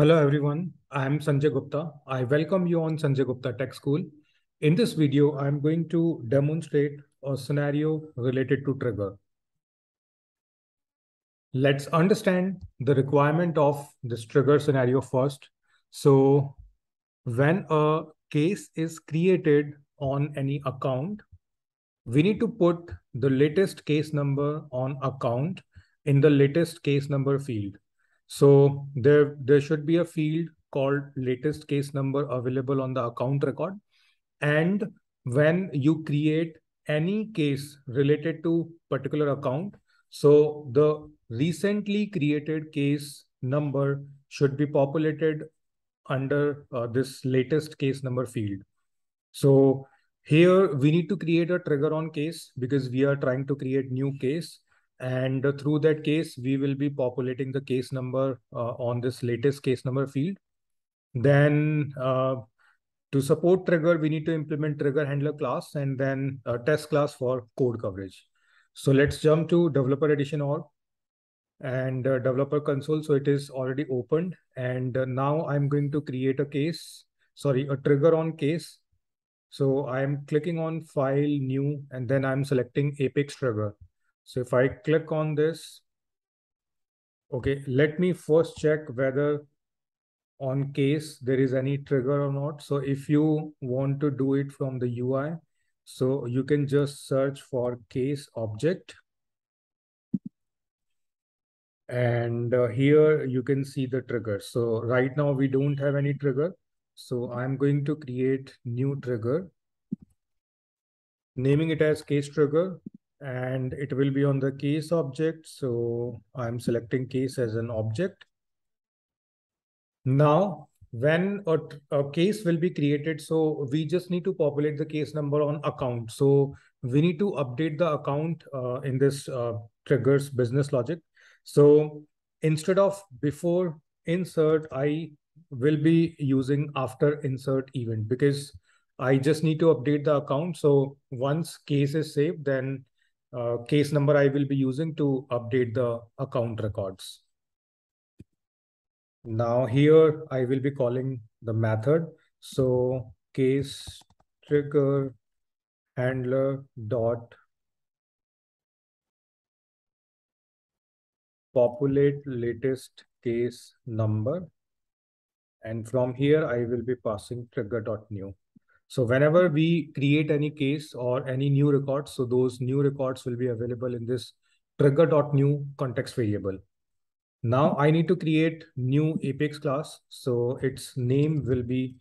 Hello everyone, I am Sanjay Gupta. I welcome you on Sanjay Gupta Tech School. In this video, I am going to demonstrate a scenario related to trigger. Let's understand the requirement of this trigger scenario first. So when a case is created on any account, we need to put the latest case number on account in the latest case number field. So there, there should be a field called latest case number available on the account record. And when you create any case related to particular account, so the recently created case number should be populated under uh, this latest case number field. So here we need to create a trigger on case because we are trying to create new case and through that case, we will be populating the case number uh, on this latest case number field. Then uh, to support trigger, we need to implement trigger handler class and then a test class for code coverage. So let's jump to developer edition org and uh, developer console. So it is already opened. And uh, now I'm going to create a case, sorry, a trigger on case. So I'm clicking on file new, and then I'm selecting Apex trigger. So if I click on this, okay, let me first check whether on case there is any trigger or not. So if you want to do it from the UI, so you can just search for case object. And uh, here you can see the trigger. So right now we don't have any trigger. So I'm going to create new trigger, naming it as case trigger and it will be on the case object. So I'm selecting case as an object. Now, when a, a, case will be created, so we just need to populate the case number on account. So we need to update the account uh, in this uh, triggers business logic. So instead of before insert, I will be using after insert event because I just need to update the account. So once case is saved, then uh, case number I will be using to update the account records. Now here I will be calling the method. So case trigger handler dot populate latest case number. And from here, I will be passing trigger dot new. So whenever we create any case or any new records, so those new records will be available in this trigger.new context variable. Now I need to create new Apex class. So its name will be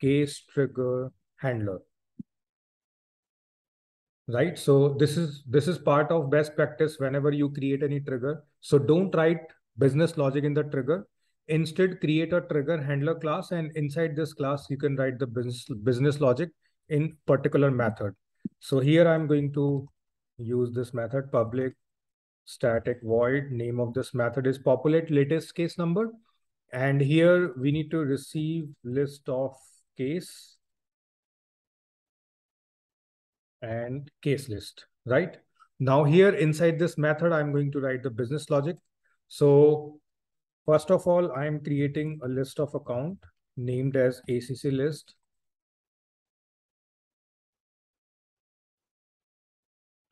case trigger handler. Right. So this is this is part of best practice whenever you create any trigger. So don't write business logic in the trigger. Instead, create a trigger handler class, and inside this class, you can write the business, business logic in particular method. So here I'm going to use this method public static void. Name of this method is populate latest case number. And here we need to receive list of case and case list, right? Now here inside this method, I'm going to write the business logic. So First of all, I am creating a list of account named as ACC list.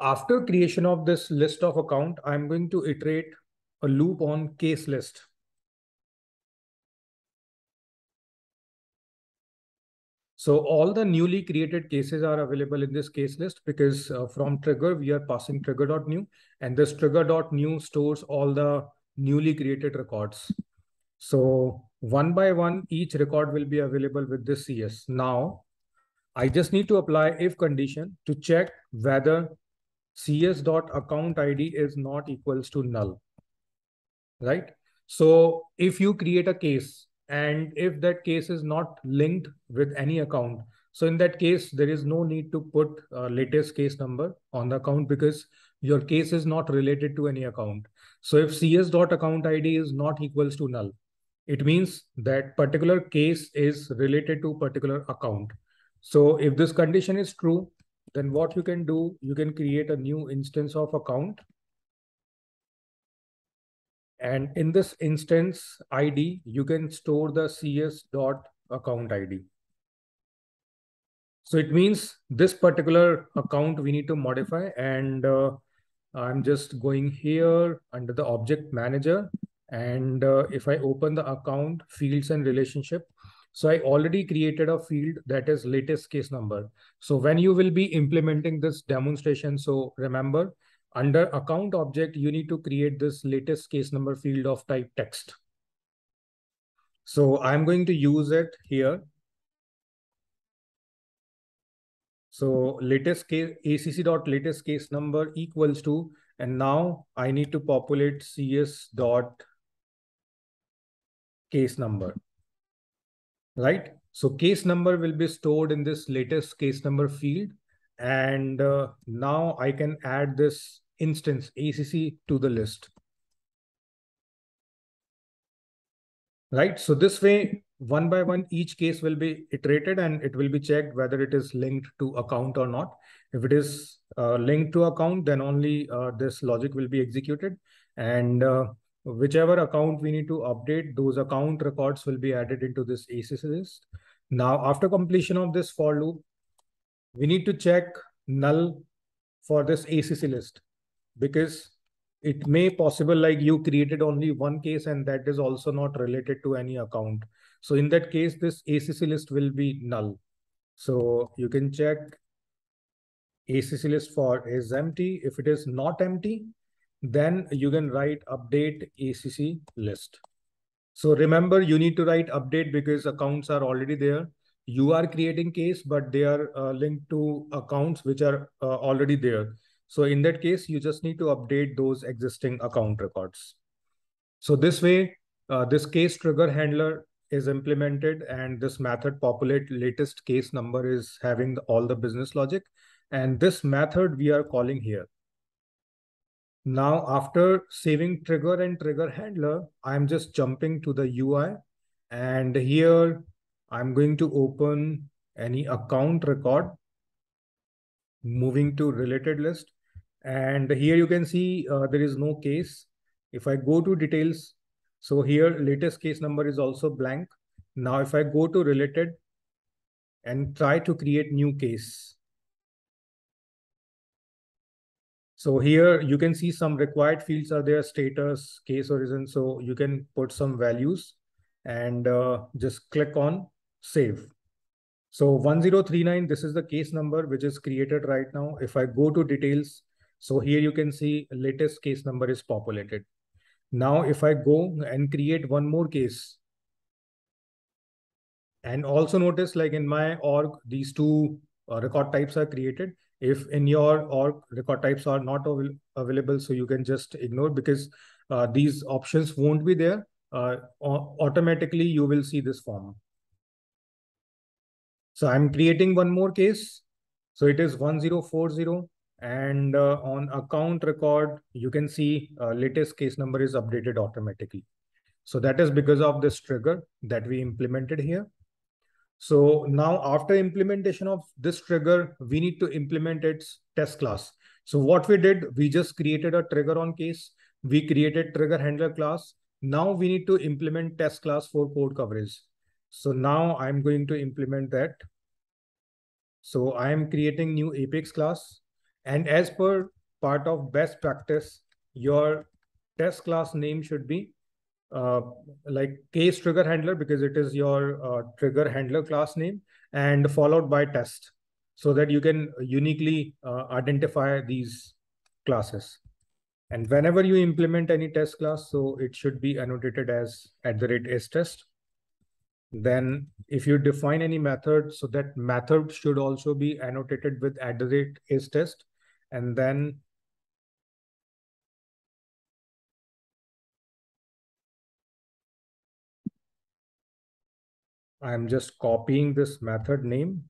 After creation of this list of account, I'm going to iterate a loop on case list. So all the newly created cases are available in this case list because uh, from trigger, we are passing trigger.new and this trigger.new stores all the newly created records. So one by one, each record will be available with this CS. Now, I just need to apply if condition to check whether CS dot account ID is not equals to null, right? So if you create a case and if that case is not linked with any account, so in that case, there is no need to put latest case number on the account because your case is not related to any account. So if cs dot account ID is not equals to null, it means that particular case is related to particular account. So if this condition is true, then what you can do, you can create a new instance of account. And in this instance ID, you can store the cs dot account ID. So it means this particular account we need to modify and uh, I'm just going here under the object manager. And uh, if I open the account fields and relationship, so I already created a field that is latest case number. So when you will be implementing this demonstration, so remember under account object, you need to create this latest case number field of type text. So I'm going to use it here. So latest case acc dot latest case number equals to, and now I need to populate cs dot case number, right? So case number will be stored in this latest case number field. And uh, now I can add this instance ACC to the list. Right. So this way, one by one, each case will be iterated and it will be checked whether it is linked to account or not. If it is uh, linked to account, then only uh, this logic will be executed. And uh, whichever account we need to update, those account records will be added into this ACC list. Now, after completion of this for loop, we need to check null for this ACC list because it may possible like you created only one case and that is also not related to any account. So in that case, this ACC list will be null. So you can check ACC list for is empty. If it is not empty, then you can write update ACC list. So remember, you need to write update because accounts are already there. You are creating case, but they are uh, linked to accounts which are uh, already there. So in that case, you just need to update those existing account records. So this way, uh, this case trigger handler is implemented and this method populate latest case number is having all the business logic. And this method we are calling here. Now, after saving trigger and trigger handler, I'm just jumping to the UI. And here I'm going to open any account record, moving to related list. And here you can see uh, there is no case. If I go to details, so here latest case number is also blank. Now, if I go to related and try to create new case. So here you can see some required fields are there, status, case origin. So you can put some values and uh, just click on save. So 1039, this is the case number which is created right now. If I go to details, so here you can see latest case number is populated. Now, if I go and create one more case, and also notice like in my org, these two uh, record types are created. If in your org record types are not av available, so you can just ignore because uh, these options won't be there. Uh, automatically, you will see this form. So I'm creating one more case. So it is 1040 and uh, on account record, you can see uh, latest case number is updated automatically. So that is because of this trigger that we implemented here. So now after implementation of this trigger, we need to implement its test class. So what we did, we just created a trigger on case. We created trigger handler class. Now we need to implement test class for code coverage. So now I'm going to implement that. So I am creating new Apex class. And as per part of best practice, your test class name should be uh, like case trigger handler because it is your uh, trigger handler class name and followed by test so that you can uniquely uh, identify these classes. And whenever you implement any test class, so it should be annotated as at the rate is test. Then if you define any method, so that method should also be annotated with at the rate is test and then I'm just copying this method name.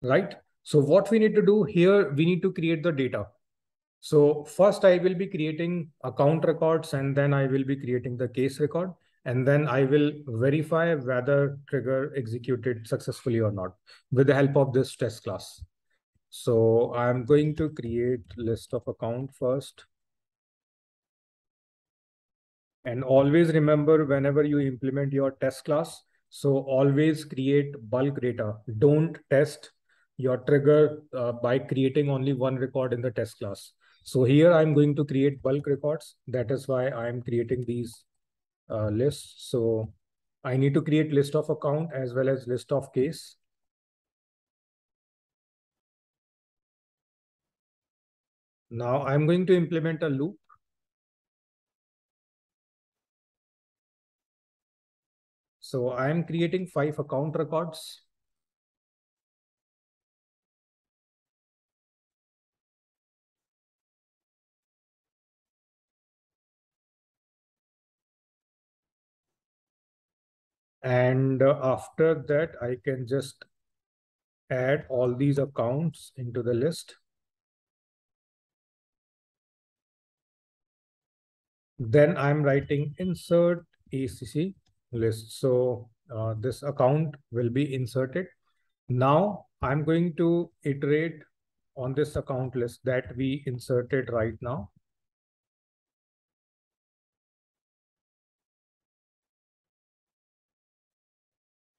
Right? So what we need to do here, we need to create the data. So first I will be creating account records and then I will be creating the case record and then I will verify whether trigger executed successfully or not with the help of this test class. So I'm going to create list of account first. And always remember whenever you implement your test class, so always create bulk data. Don't test your trigger uh, by creating only one record in the test class. So here I'm going to create bulk records. That is why I'm creating these uh, lists. So I need to create list of account as well as list of case. Now I'm going to implement a loop. So I'm creating five account records. And uh, after that, I can just add all these accounts into the list. Then I'm writing insert ACC list. So uh, this account will be inserted. Now I'm going to iterate on this account list that we inserted right now.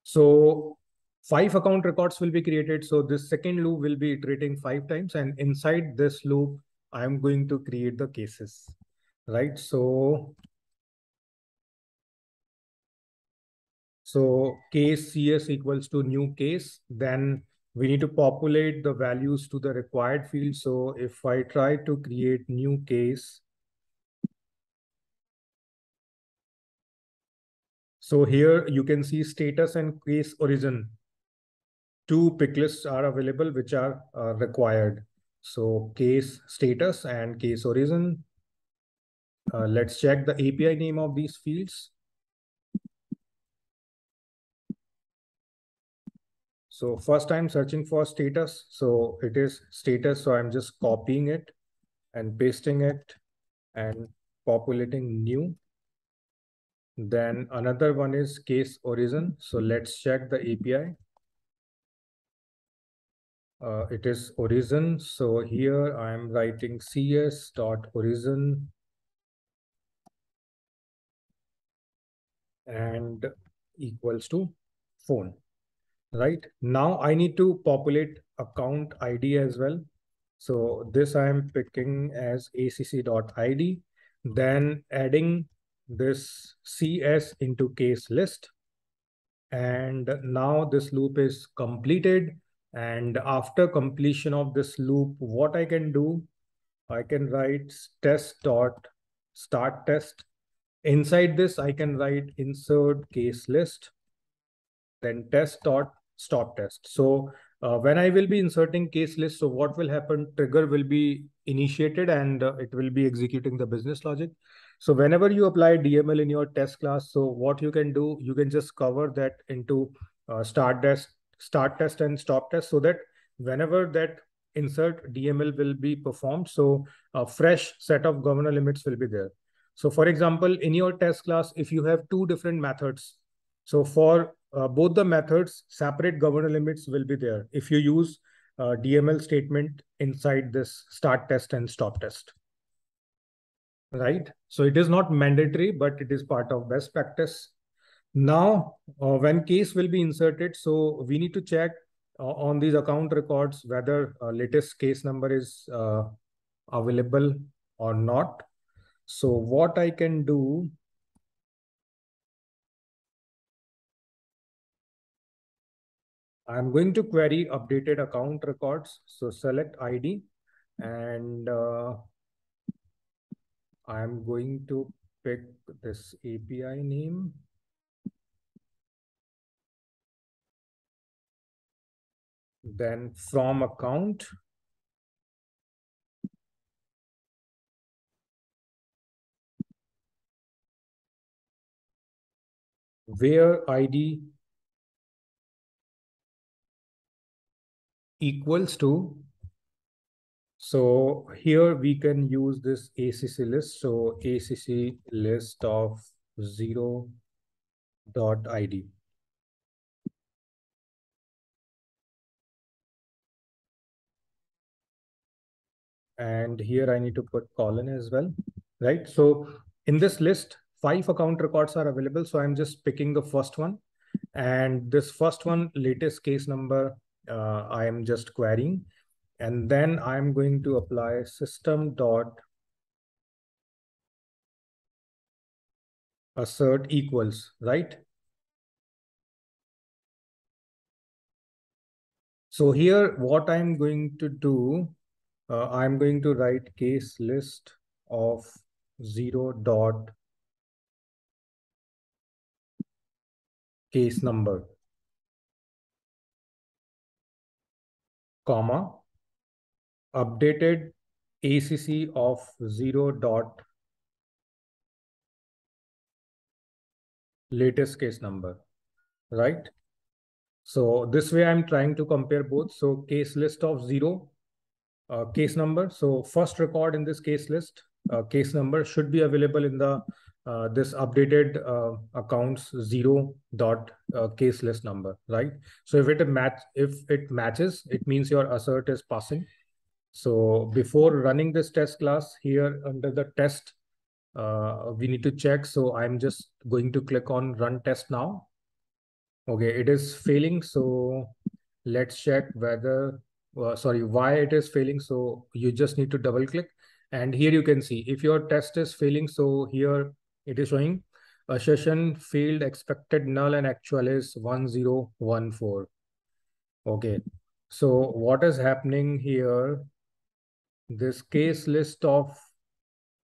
So five account records will be created. So this second loop will be iterating five times. And inside this loop, I'm going to create the cases, right? So, so case CS equals to new case, then we need to populate the values to the required field. So if I try to create new case, So here you can see status and case origin. Two pick lists are available which are uh, required. So case status and case origin. Uh, let's check the API name of these fields. So first I'm searching for status. So it is status. So I'm just copying it and pasting it and populating new. Then another one is case origin. So let's check the API. Uh, it is origin. So here I am writing cs dot and equals to phone. Right now I need to populate account ID as well. So this I am picking as acc.id, then adding this CS into case list. And now this loop is completed. And after completion of this loop, what I can do, I can write test dot start test. Inside this, I can write insert case list, then test dot stop test. So uh, when I will be inserting case list, so what will happen? Trigger will be initiated and uh, it will be executing the business logic. So whenever you apply DML in your test class, so what you can do, you can just cover that into uh, start test, start test and stop test so that whenever that insert DML will be performed, so a fresh set of governor limits will be there. So for example, in your test class, if you have two different methods, so for uh, both the methods, separate governor limits will be there if you use uh, DML statement inside this start test and stop test right? So it is not mandatory, but it is part of best practice. Now, uh, when case will be inserted, so we need to check uh, on these account records whether uh, latest case number is uh, available or not. So what I can do, I'm going to query updated account records. So select ID and uh, I'm going to pick this API name. Then from account, where ID equals to so here we can use this ACC list. So ACC list of zero dot ID. And here I need to put colon as well, right? So in this list, five account records are available. So I'm just picking the first one. And this first one, latest case number, uh, I am just querying. And then I'm going to apply system dot assert equals, right? So here, what I'm going to do, uh, I'm going to write case list of zero dot case number, comma, updated ACC of zero dot latest case number, right? So this way I'm trying to compare both. So case list of zero, uh, case number. So first record in this case list, uh, case number should be available in the uh, this updated uh, accounts zero dot uh, case list number, right? So if it match if it matches, it means your assert is passing. So before running this test class here under the test, uh, we need to check. So I'm just going to click on run test now Okay, it is failing. So let's check whether, uh, sorry, why it is failing. So you just need to double click. And here you can see if your test is failing. So here it is showing assertion failed expected null and actual is 1014. Okay. So what is happening here? This case list of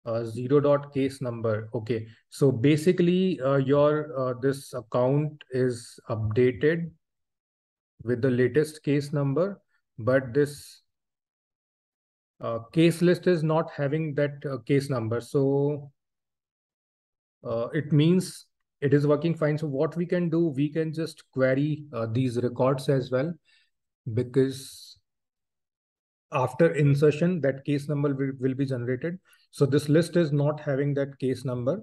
uh, zero dot case number. Okay, so basically uh, your uh, this account is updated with the latest case number, but this uh, case list is not having that uh, case number. So uh, it means it is working fine. So what we can do, we can just query uh, these records as well, because after insertion, that case number will, will be generated. So this list is not having that case number.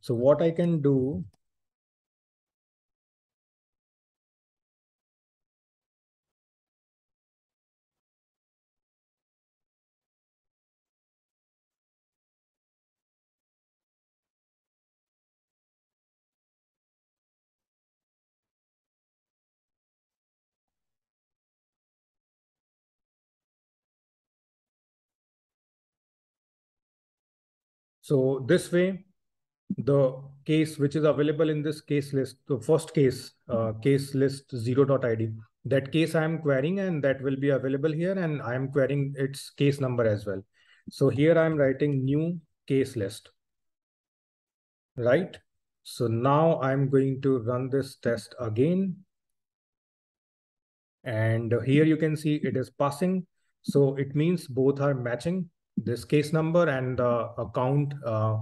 So what I can do So this way, the case which is available in this case list, the first case, uh, case list 0.id, that case I am querying and that will be available here and I am querying its case number as well. So here I am writing new case list, right? So now I'm going to run this test again. And here you can see it is passing. So it means both are matching this case number and the account uh,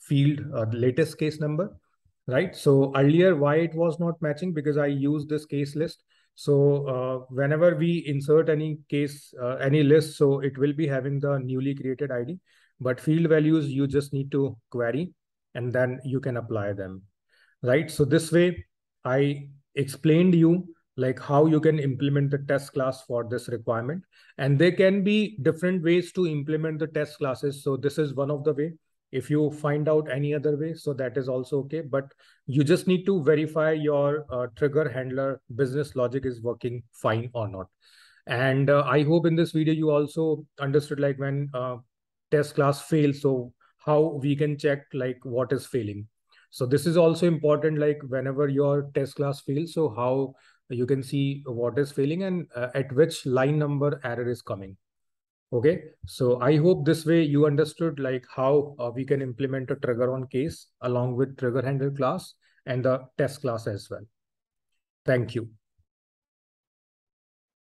field, uh, latest case number, right? So earlier, why it was not matching? Because I used this case list. So uh, whenever we insert any case, any list, so it will be having the newly created ID, but field values, you just need to query and then you can apply them, right? So this way, I explained you like how you can implement the test class for this requirement. And there can be different ways to implement the test classes. So this is one of the way. If you find out any other way, so that is also okay. But you just need to verify your uh, trigger handler business logic is working fine or not. And uh, I hope in this video, you also understood like when uh, test class fails. So how we can check like what is failing. So this is also important, like whenever your test class fails, so how you can see what is failing and uh, at which line number error is coming. Okay, so I hope this way you understood like how uh, we can implement a trigger on case along with trigger handle class and the test class as well. Thank you.